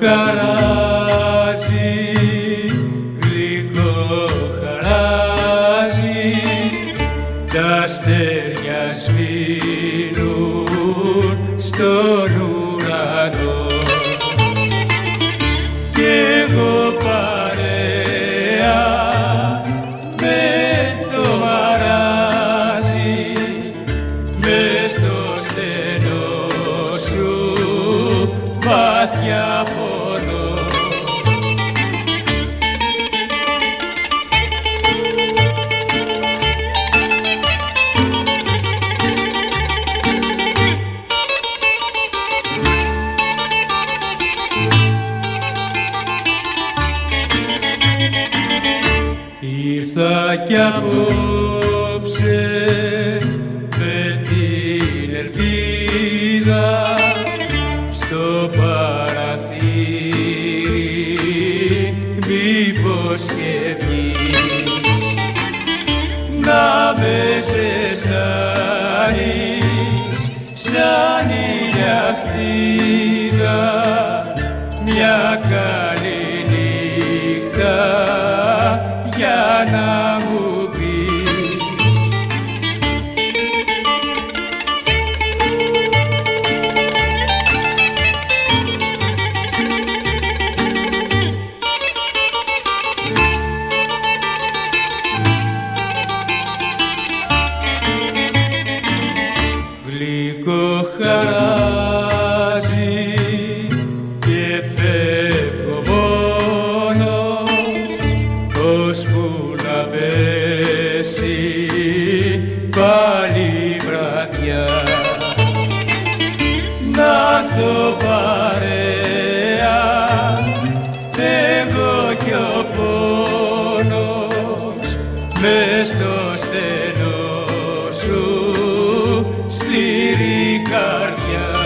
χαράζει, γλυκό χαράζει, τα αστέρια σβήνουν στον ουρανό. Και εγώ παρέα με το μαράζι, μες στο στενό σου βαθιά Ήρθα κι απόψε με την ελπίδα στο παραθύρι. Μήπως και βγεις να με ζεστάνεις σαν ηλιαχτίδα Hosanna. καρδιά. Να το παρέα εγώ κι ο πόνος μες στο στενό σου σκληρή καρδιά.